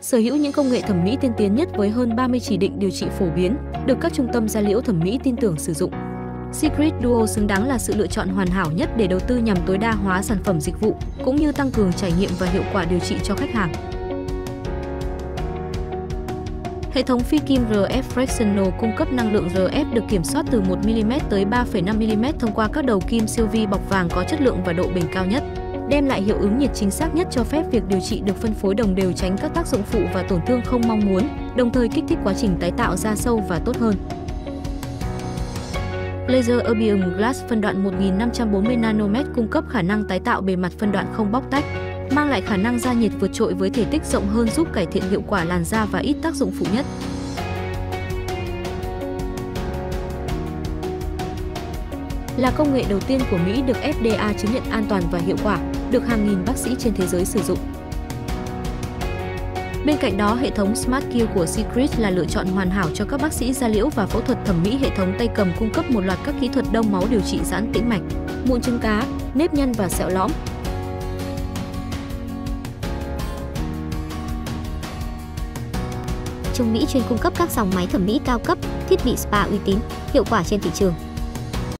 sở hữu những công nghệ thẩm mỹ tiên tiến nhất với hơn 30 chỉ định điều trị phổ biến, được các trung tâm da liễu thẩm mỹ tin tưởng sử dụng. Secret Duo xứng đáng là sự lựa chọn hoàn hảo nhất để đầu tư nhằm tối đa hóa sản phẩm dịch vụ, cũng như tăng cường trải nghiệm và hiệu quả điều trị cho khách hàng. Hệ thống phi kim RF Fractional cung cấp năng lượng RF được kiểm soát từ 1mm tới 3,5mm thông qua các đầu kim siêu vi bọc vàng có chất lượng và độ bền cao nhất đem lại hiệu ứng nhiệt chính xác nhất cho phép việc điều trị được phân phối đồng đều tránh các tác dụng phụ và tổn thương không mong muốn, đồng thời kích thích quá trình tái tạo da sâu và tốt hơn. Laser Erbium Glass phân đoạn 1540 nanomet cung cấp khả năng tái tạo bề mặt phân đoạn không bóc tách, mang lại khả năng da nhiệt vượt trội với thể tích rộng hơn giúp cải thiện hiệu quả làn da và ít tác dụng phụ nhất. Là công nghệ đầu tiên của Mỹ được FDA chứng nhận an toàn và hiệu quả, được hàng nghìn bác sĩ trên thế giới sử dụng. Bên cạnh đó, hệ thống SmartQ của Secret là lựa chọn hoàn hảo cho các bác sĩ da liễu và phẫu thuật thẩm mỹ. Hệ thống tay cầm cung cấp một loạt các kỹ thuật đông máu điều trị giãn tĩnh mạch, mụn trứng cá, nếp nhăn và sẹo lõm. Trung Mỹ chuyên cung cấp các dòng máy thẩm mỹ cao cấp, thiết bị spa uy tín, hiệu quả trên thị trường.